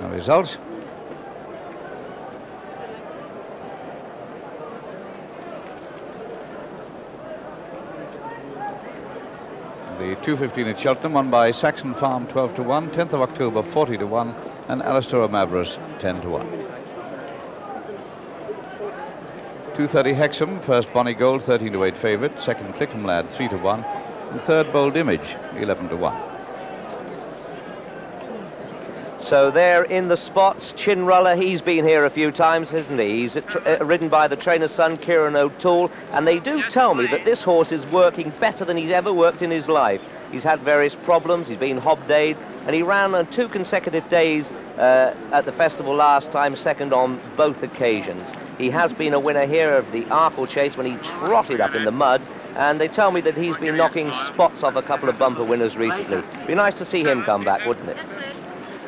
The result. The 215 at Cheltenham won by Saxon Farm 12 to 1, 10th of October 40 to 1, and Alistair O'Mavris 10 to 1. 230 Hexham, first Bonnie Gold 13 to 8 favourite, second Clickham Lad 3 to 1, and third Bold Image 11 to 1. So there in the spots, Chinrulla, he's been here a few times, hasn't he? He's uh, ridden by the trainer's son, Kieran O'Toole, and they do tell me that this horse is working better than he's ever worked in his life. He's had various problems, he's been hobdayed, and he ran on two consecutive days uh, at the festival last time, second on both occasions. He has been a winner here of the Arkle Chase when he trotted up in the mud, and they tell me that he's been knocking spots off a couple of bumper winners recently. Be nice to see him come back, wouldn't it?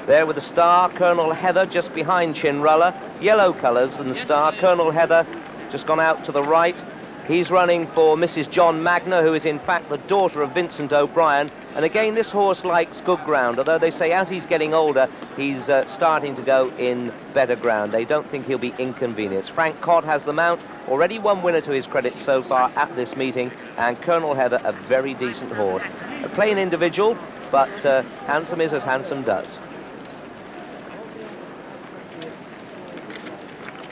There with the star, Colonel Heather just behind Chinrulla. Yellow colours and the star, Colonel Heather just gone out to the right. He's running for Mrs. John Magnier, who is in fact the daughter of Vincent O'Brien. And again, this horse likes good ground, although they say as he's getting older, he's uh, starting to go in better ground. They don't think he'll be inconvenienced. Frank Codd has the mount, already one winner to his credit so far at this meeting, and Colonel Heather, a very decent horse. A plain individual, but uh, handsome is as handsome does.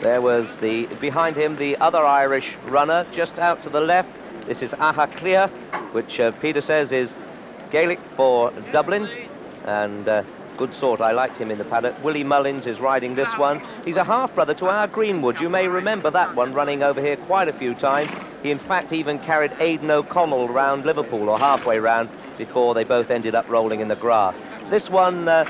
There was the behind him the other Irish runner just out to the left. This is Aha Clear, which uh, Peter says is Gaelic for Dublin, and uh, good sort. I liked him in the paddock. Willie Mullins is riding this one. He's a half brother to our Greenwood. You may remember that one running over here quite a few times. He in fact even carried Aidan O'Connell round Liverpool or halfway round before they both ended up rolling in the grass. This one uh,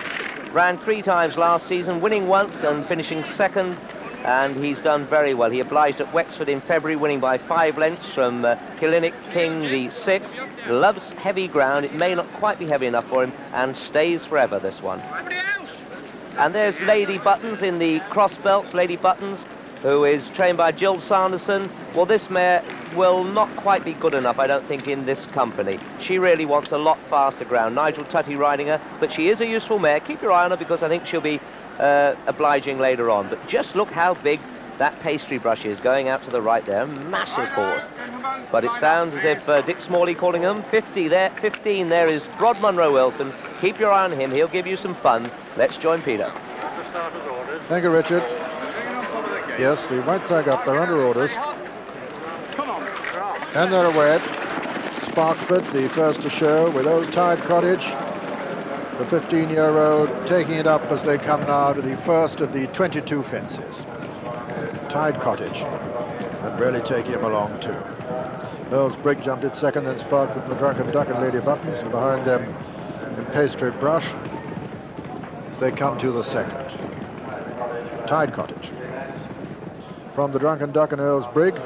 ran three times last season, winning once and finishing second and he's done very well. He obliged at Wexford in February, winning by five lengths from uh, King the sixth. Loves heavy ground. It may not quite be heavy enough for him, and stays forever, this one. And there's Lady Buttons in the cross belts. Lady Buttons, who is trained by Jill Sanderson. Well, this mare will not quite be good enough, I don't think, in this company. She really wants a lot faster ground. Nigel Tutty riding her, but she is a useful mare. Keep your eye on her because I think she'll be uh, obliging later on. But just look how big that pastry brush is going out to the right there. Massive horse. But it sounds as if uh, Dick Smalley calling him 50 there, 15 there is Rod Munro Wilson. Keep your eye on him. He'll give you some fun. Let's join Peter. Thank you, Richard. Yes, the white flag up. They're under orders. And they're away. Sparkford, the first to show with Old Tide Cottage the 15-year-old taking it up as they come now to the first of the 22 fences. Tide Cottage, and really taking him along too. Earl's Brig jumped it second, then Spark with the Drunken Duck and Lady Buttons, and behind them in Pastry Brush, they come to the second. Tide Cottage. From the Drunken Duck and Earl's Brig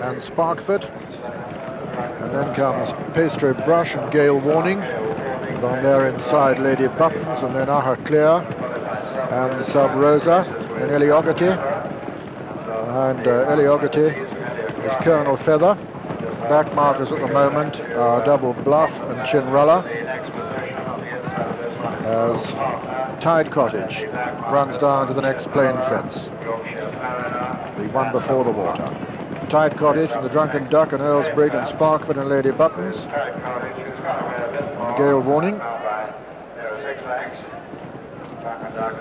and Sparkford, and then comes Pastry Brush and Gale Warning, on their inside, Lady Buttons, and then Aha Clear, and Sub Rosa, and Eliogarty. And uh, Eliogarty is Colonel Feather. Back markers at the moment are Double Bluff and Chinrulla. As Tide Cottage runs down to the next plain fence. The one before the water. Tide Cottage and the Drunken Duck and Earl's Brig and Sparkford and Lady Buttons gale warning.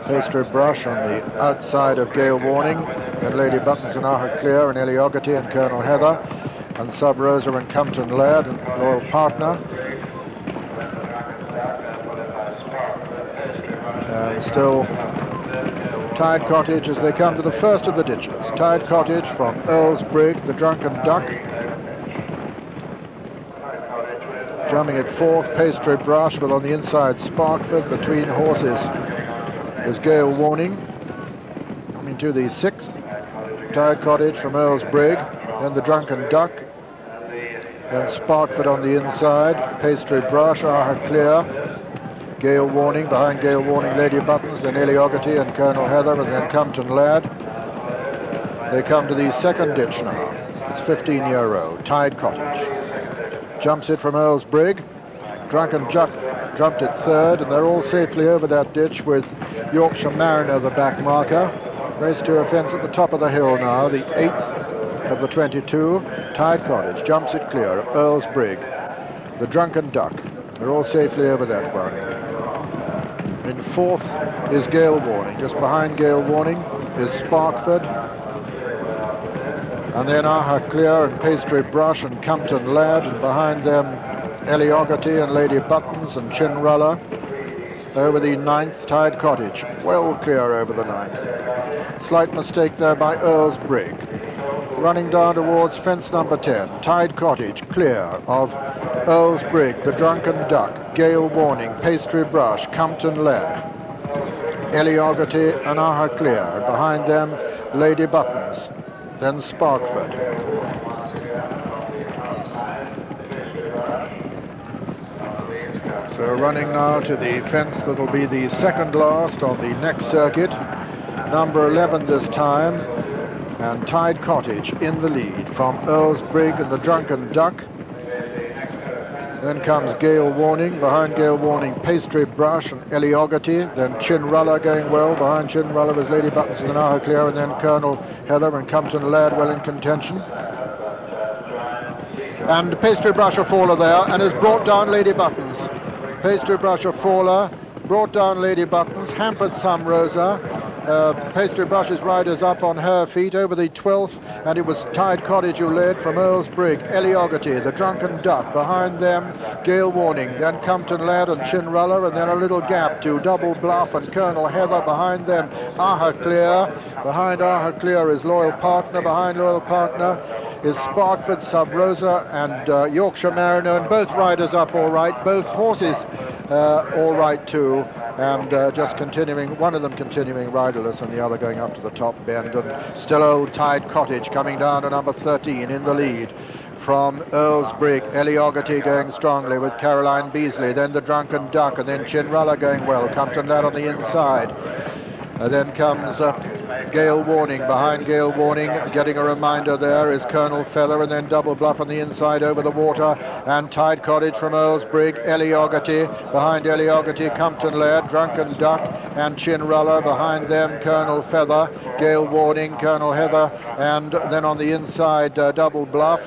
Pastry brush on the outside of gale warning. And Lady Buttons and Aha Clear and Eliogarty and Colonel Heather. And Sub Rosa and Compton Laird and Loyal Partner. And still Tide Cottage as they come to the first of the ditches. Tide Cottage from Earl's Brig, the Drunken Duck, Jumping at fourth, Pastry Brush, but on the inside, Sparkford between horses There's Gale Warning. Coming to the sixth, Tide Cottage from Earl's Brig, then the Drunken Duck, then Sparkford on the inside, Pastry Brush, Aha Clear, Gale Warning, behind Gale Warning, Lady Buttons, then Eliogarty and Colonel Heather, and then Compton Laird. They come to the second ditch now. It's 15-year-old, Tide Cottage jumps it from Earl's Brig. Drunken Duck jumped it third, and they're all safely over that ditch with Yorkshire Mariner, the back marker. Race to a fence at the top of the hill now, the eighth of the 22. Tide Cottage jumps it clear. Earl's Brig, the Drunken Duck. They're all safely over that one. In fourth is Gale Warning. Just behind Gale Warning is Sparkford. And then Aha Clear and Pastry Brush and Compton Lad. And behind them Eliogarty and Lady Buttons and Chinrulla over the ninth Tide Cottage. Well clear over the ninth. Slight mistake there by Earl's Brig. Running down towards fence number 10. Tide Cottage clear of Earl's Brig, the Drunken Duck, Gale Warning, Pastry Brush, Compton Lad. Eliogarty and Aha Clear. Behind them, Lady Buttons. Then Sparkford. So running now to the fence that'll be the second last on the next circuit. Number 11 this time. And Tide Cottage in the lead from Earl's Brig and the Drunken Duck. Then comes Gale Warning. Behind Gale Warning, Pastry Brush and Eliogarty. Then Chinrulla going well. Behind Chinrulla was Lady Buttons and Naha Clear. And then Colonel Heather and Compton Lad well in contention. And Pastry Brush a faller there and has brought down Lady Buttons. Pastry Brush a faller, brought down Lady Buttons, hampered Sub Rosa. Uh, Pastry Brush's riders up on her feet over the 12th, and it was Tide Cottage who led from Earl's Brig, Eliogarty, the Drunken Duck, behind them Gale Warning, then Compton Lad and Chinrulla, and then a little gap to Double Bluff and Colonel Heather, behind them. Aha Clear, behind Aha Clear is Loyal Partner, behind Loyal Partner is Sparkford, Sub Rosa and uh, Yorkshire Mariner, and both riders up all right, both horses uh, all right too, and uh, just continuing, one of them continuing riderless and the other going up to the top bend, and still old Tide Cottage coming down to number 13 in the lead from Earl's Brig, Eliogarty going strongly with Caroline Beasley, then the Drunken Duck, and then Chinrulla going well, Compton Lad on the inside. Uh, then comes uh, Gale Warning. Behind Gale Warning, getting a reminder there is Colonel Feather, and then Double Bluff on the inside over the water, and Tide Cottage from Earl's Brig, Eliogarty. Behind Eliogarty, Compton Laird, Drunken Duck, and Chinrulla. Behind them, Colonel Feather, Gale Warning, Colonel Heather, and then on the inside, uh, Double Bluff.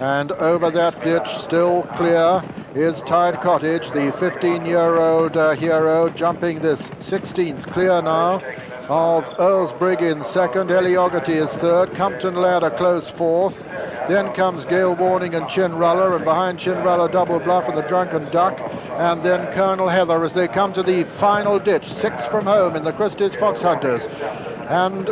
And over that ditch, still clear, is Tide Cottage, the 15-year-old uh, hero, jumping this 16th clear now of Earl's Brig in second, Eliogarty is third, Compton Laird a close fourth. Then comes Gale Warning and Chinrulla, and behind Chinrulla, Double Bluff and the Drunken Duck, and then Colonel Heather as they come to the final ditch, six from home in the Christie's Fox Hunters. And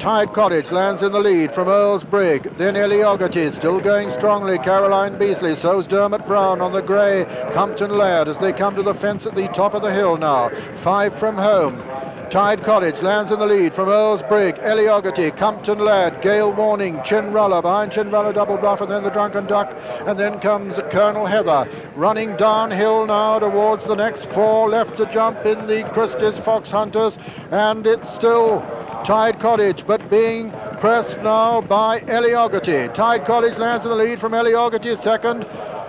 Tide Cottage lands in the lead from Earl's Brig. Then Eliogarty still going strongly. Caroline Beasley. So's Dermot Brown on the grey. Compton Laird as they come to the fence at the top of the hill now. Five from home. Tide Cottage lands in the lead from Earl's Brig, Eliogarty, Compton Lad, Gale Warning, Chinrulla, behind Chinrulla, Double Bluff, and then the Drunken Duck, and then comes Colonel Heather, running downhill now towards the next four left to jump in the Christie's Fox Hunters, and it's still Tide Cottage, but being pressed now by Eliogarty. Tide Cottage lands in the lead from Eliogarty second.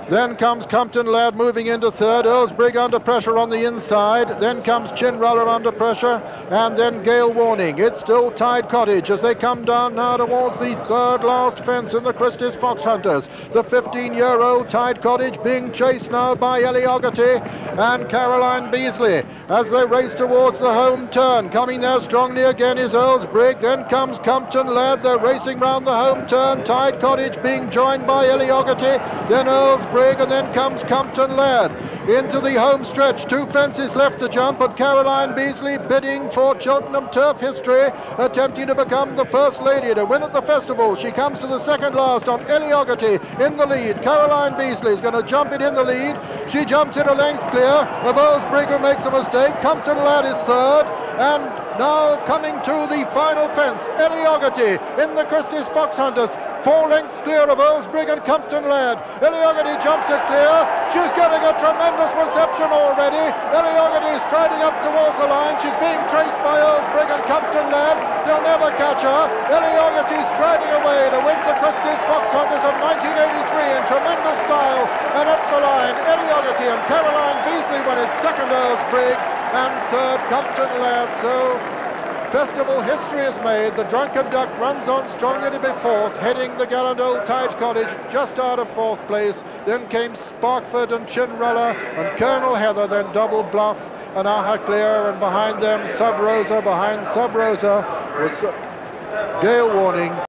Then comes Compton Lad moving into third. Earl's Brig under pressure on the inside. Then comes Chinrulla under pressure. And then Gale Warning. It's still Tide Cottage as they come down now towards the third last fence in the Christie's Fox Hunters. The 15-year-old Tide Cottage being chased now by Eliogarty and Caroline Beasley as they race towards the home turn. Coming there strongly again is Earl's Brig. Then comes Compton Lad. They're racing round the home turn. Tide Cottage being joined by Eliogarty. Then Earl's And then comes Compton Laird into the home stretch. Two fences left to jump, but Caroline Beasley bidding for Cheltenham turf history, attempting to become the first lady to win at the festival. She comes to the second last on Eliogarty in the lead. Caroline Beasley is going to jump it in the lead. She jumps it a length clear. of who makes a mistake. Compton Laird is third. And now coming to the final fence, Eliogarty in the Christie's Fox Hunters. Four lengths clear of Earl's Brig and Compton Laird. Ellie jumps it clear. She's getting a tremendous reception already. Is striding up towards the line. She's being traced by Earl's Brig and Compton Laird. They'll never catch her. Eliogarty striding away to win the Christie's Fox Hunters of 1983 in tremendous style. And at the line, Eliogarty and Caroline Beasley went in second Earl's Brig. and third Compton Laird. So festival history is made. The Drunken Duck runs on strongly to be fourth, heading the gallant Old Tide Cottage just out of fourth place. Then came Sparkford and Chinrulla and Colonel Heather, then Double Bluff and Aha and behind them Sub Rosa. Behind Sub Rosa was Gale Warning.